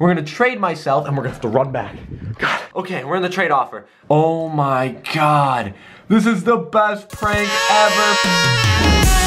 We're gonna trade myself and we're gonna have to run back. God. Okay, we're in the trade offer. Oh my god. This is the best prank ever.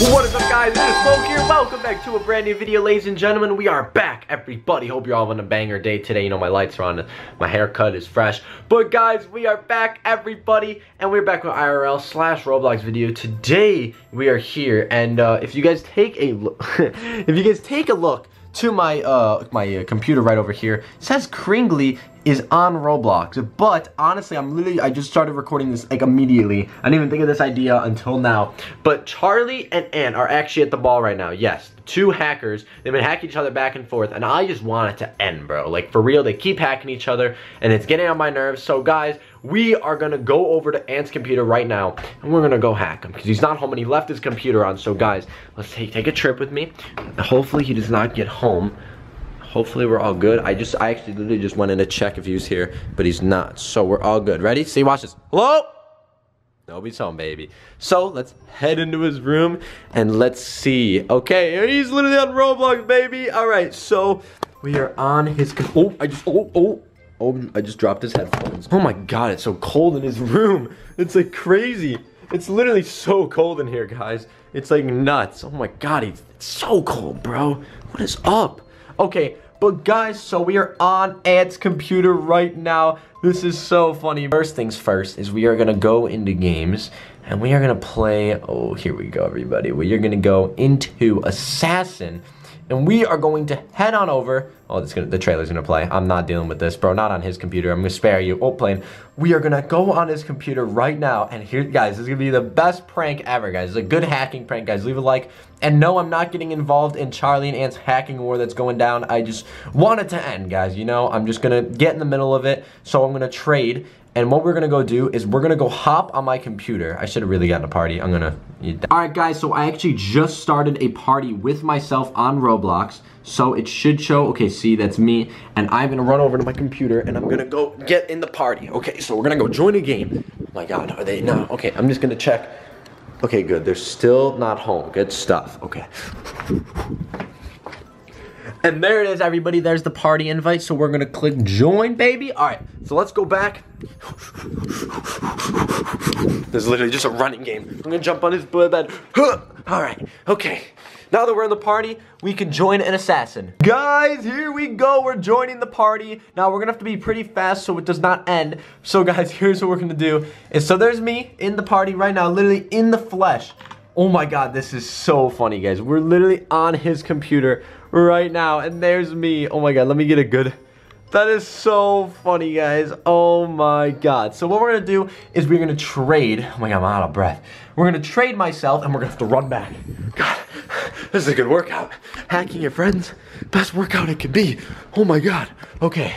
What is up guys, it is Poke here, welcome back to a brand new video ladies and gentlemen, we are back everybody, hope you're all having a banger day today, you know my lights are on, my haircut is fresh, but guys, we are back everybody, and we're back with IRL slash Roblox video, today we are here, and uh, if you guys take a look, if you guys take a look, to my uh, my uh, computer right over here. It says Cringly is on Roblox, but honestly, I'm literally, I just started recording this like immediately. I didn't even think of this idea until now. But Charlie and Ant are actually at the ball right now. Yes, two hackers. They've been hacking each other back and forth, and I just want it to end, bro. Like, for real, they keep hacking each other, and it's getting on my nerves. So, guys, we are gonna go over to Ant's computer right now, and we're gonna go hack him, because he's not home, and he left his computer on. So, guys, let's take, take a trip with me. Hopefully, he does not get home. Hopefully we're all good. I just, I actually literally just went in to check if he was here, but he's not. So we're all good. Ready? See, watch this. Hello? Nobody's home, baby. So let's head into his room and let's see. Okay, he's literally on Roblox, baby. All right, so we are on his. Oh, I just. Oh, oh. Oh, I just dropped his headphones. Oh my god, it's so cold in his room. It's like crazy. It's literally so cold in here, guys. It's like nuts. Oh my god, it's so cold, bro. What is up? Okay, but guys, so we are on Ant's computer right now. This is so funny. First things first is we are gonna go into games and we are gonna play, oh, here we go, everybody. We are gonna go into Assassin and we are going to head on over. Oh, gonna, the trailer's gonna play. I'm not dealing with this, bro. Not on his computer. I'm gonna spare you. Oh, plane. We are gonna go on his computer right now. And here, guys, this is gonna be the best prank ever, guys. It's a good hacking prank, guys. Leave a like. And no, I'm not getting involved in Charlie and Ant's hacking war that's going down. I just want it to end, guys. You know, I'm just gonna get in the middle of it. So I'm gonna trade and what we're gonna go do is we're gonna go hop on my computer. I should have really gotten a party. I'm gonna. All right, guys. So I actually just started a party with myself on Roblox. So it should show. Okay, see, that's me. And I'm gonna run over to my computer and I'm gonna go get in the party. Okay, so we're gonna go join a game. Oh my God, are they? No. Okay, I'm just gonna check. Okay, good. They're still not home. Good stuff. Okay. And there it is, everybody. There's the party invite. So we're going to click join, baby. All right, so let's go back. This is literally just a running game. I'm going to jump on his bed. All right, okay. Now that we're in the party, we can join an assassin. Guys, here we go. We're joining the party. Now, we're going to have to be pretty fast so it does not end. So, guys, here's what we're going to do. And So there's me in the party right now, literally in the flesh. Oh my god, this is so funny, guys. We're literally on his computer right now, and there's me. Oh my god, let me get a good... That is so funny, guys. Oh my god. So what we're gonna do is we're gonna trade. Oh my god, I'm out of breath. We're gonna trade myself, and we're gonna have to run back. God, this is a good workout. Hacking your friends, best workout it could be. Oh my god. Okay.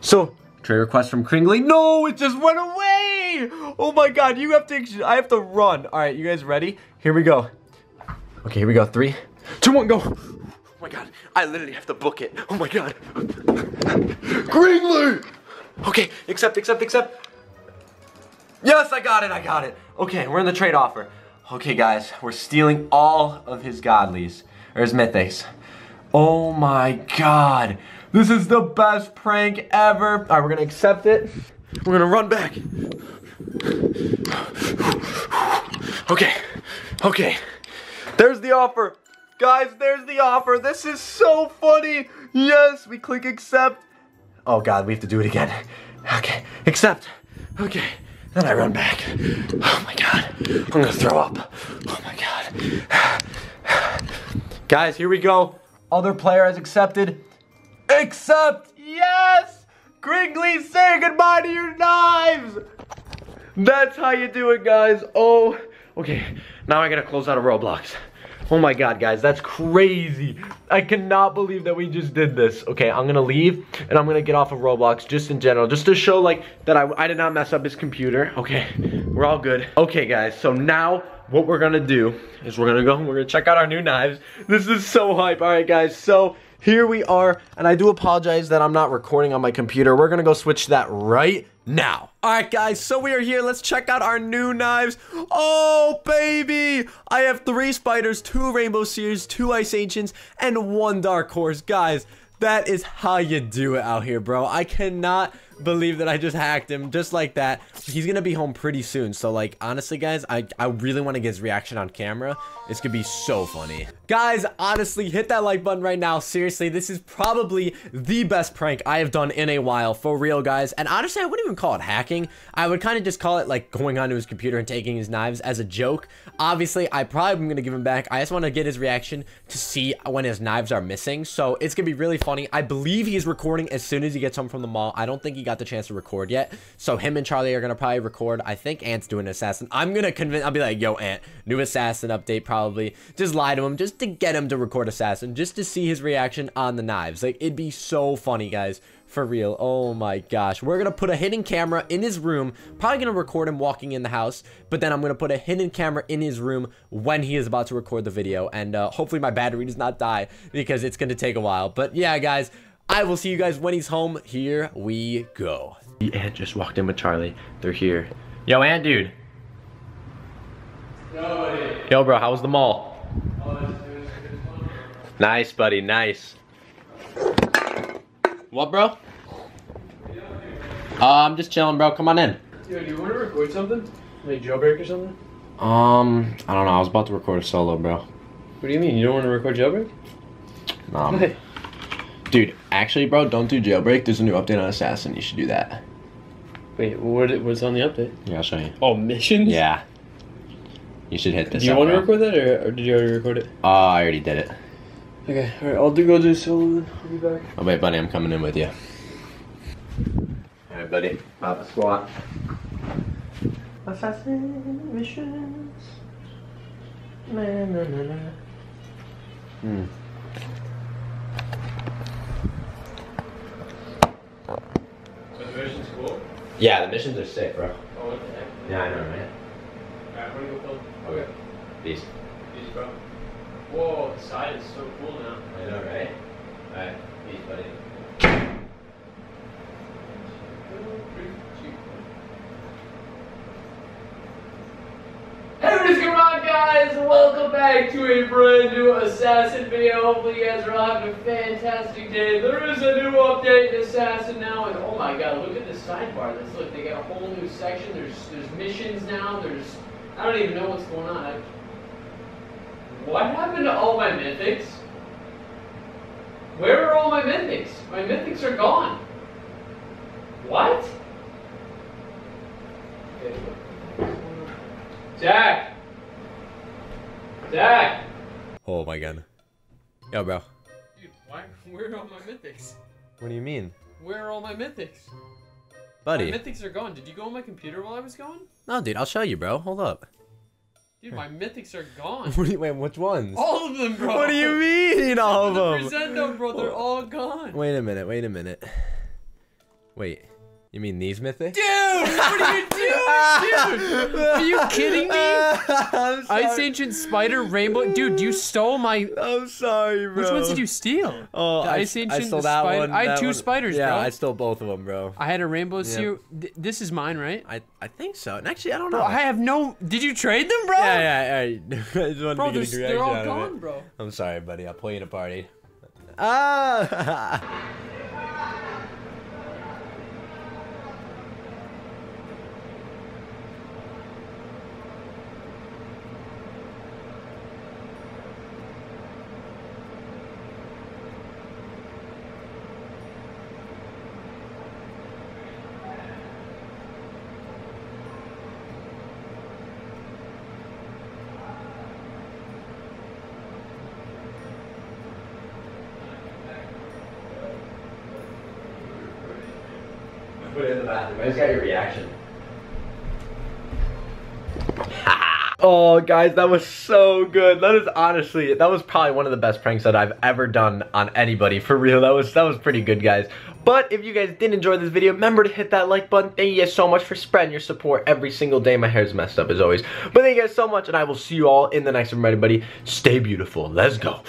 So, trade request from Cringly. No, it just went away. Oh my god, you have to, I have to run. All right, you guys ready? Here we go. Okay, here we go. Three, two, one, go. Oh my god, I literally have to book it. Oh my god. Cringly! Okay, accept, accept, accept. Yes, I got it, I got it. Okay, we're in the trade offer. Okay, guys, we're stealing all of his godlies, or his mythics. Oh my god. This is the best prank ever. All right, we're gonna accept it. We're gonna run back. Okay, okay. There's the offer. Guys, there's the offer. This is so funny. Yes, we click accept. Oh God, we have to do it again. Okay, accept. Okay, then I run back. Oh my God, I'm gonna throw up. Oh my God. Guys, here we go. Other player has accepted. Accept, yes! Cringly, say goodbye to your knives! That's how you do it, guys. Oh, okay. Now I gotta close out of Roblox. Oh my god, guys, that's crazy. I cannot believe that we just did this. Okay, I'm gonna leave, and I'm gonna get off of Roblox just in general, just to show, like, that I, I did not mess up his computer. Okay, we're all good. Okay, guys, so now what we're gonna do is we're gonna go, we're gonna check out our new knives. This is so hype. All right, guys, so here we are, and I do apologize that I'm not recording on my computer. We're gonna go switch that right now. Alright guys, so we are here. Let's check out our new knives. Oh baby! I have three spiders, two rainbow seers, two ice ancients, and one dark horse. Guys, that is how you do it out here, bro. I cannot believe that I just hacked him just like that. He's gonna be home pretty soon. So like, honestly, guys, I, I really want to get his reaction on camera. It's gonna be so funny. Guys, honestly, hit that like button right now. Seriously, this is probably the best prank I have done in a while. For real, guys. And honestly, I wouldn't even call it hacking. I would kind of just call it like going onto his computer and taking his knives as a joke. Obviously, I probably am gonna give him back. I just want to get his reaction to see when his knives are missing. So it's gonna be really funny. I believe he's recording as soon as he gets home from the mall. I don't think he got the chance to record yet. So him and Charlie are to probably record. I think Ant's doing Assassin. I'm to convince, I'll be like, yo, Ant, new Assassin update probably. Just lie to him just to get him to record Assassin, just to see his reaction on the knives. Like, it'd be so funny, guys. For real. Oh my gosh. We're going to put a hidden camera in his room. Probably going to record him walking in the house. But then I'm going to put a hidden camera in his room when he is about to record the video. And uh, hopefully my battery does not die because it's going to take a while. But yeah, guys. I will see you guys when he's home. Here we go. The ant just walked in with Charlie. They're here. Yo, ant dude. Yo. Yo, bro, how was the mall? Oh. Nice, buddy, nice. What, bro? Uh, I'm just chilling, bro. Come on in. Yo, do you want to record something? Like jailbreak or something? Um, I don't know. I was about to record a solo, bro. What do you mean? You don't want to record jailbreak? Um, Why? Dude, actually, bro, don't do jailbreak. There's a new update on Assassin. You should do that. Wait, what? What's on the update? Yeah, I'll show you. Oh, missions. Yeah. You should hit this. Do you up, want to bro. record that, or, or did you already record it? Uh, I already did it. Okay, all right. I'll do go do solo. Then I'll be back. Oh wait, buddy, I'm coming in with you. Alright, buddy. Pop a squat. Assassin missions. Na, na, na, na. Hmm. the mission's cool. Yeah, the missions are sick, bro. Oh, what the heck? Yeah, I know, right? Alright, I'm gonna go film. Okay. Peace. Peace, bro. Whoa, the side is so cool now. I know, right? Alright, peace, buddy. Is going on, guys? Welcome back to a brand new Assassin video. Hopefully, you guys are all having a fantastic day. There is a new update in Assassin now, and oh my god, look at the sidebar. Let's look. They got a whole new section. There's there's missions now. There's I don't even know what's going on. I, what happened to all my mythics? Where are all my mythics? My mythics are gone. What? Jack! Jack! Oh my god. Yo, bro. Dude, why, where are all my mythics? What do you mean? Where are all my mythics? Buddy. My mythics are gone. Did you go on my computer while I was gone? No, dude, I'll show you, bro. Hold up. Dude, my mythics are gone. What do you, wait, which ones? All of them, bro. What do you mean, all of them? Present them, bro. They're all gone. Wait a minute, wait a minute. Wait, you mean these mythics? Dude, what are you dude? Are you kidding me? Ice Ancient Spider Rainbow. Dude, you stole my. I'm sorry, bro. Which ones did you steal? Oh, The I, Ice I Ancient, stole that spider- one. I had two one. spiders, yeah, bro. I stole both of them, bro. I had a Rainbow Yeah. Seer. Th- this is mine, right? I I think so. And actually, I don't know. Bro, I have no. Did you trade them, bro? yeah, yeah, yeah. I just wanted Bro, to they're, get a they're all gone, bro. I'm sorry, buddy. I'll pull you in a party. Ah! Put it in the bathroom. I just got your reaction. oh, guys, that was so good. That is honestly, that was probably one of the best pranks that I've ever done on anybody. For real, that was that was pretty good, guys. But if you guys did enjoy this video, remember to hit that like button. Thank you guys so much for spreading your support every single day. My hair's messed up as always. But thank you guys so much, and I will see you all in the next one, everybody. Stay beautiful. Let's go.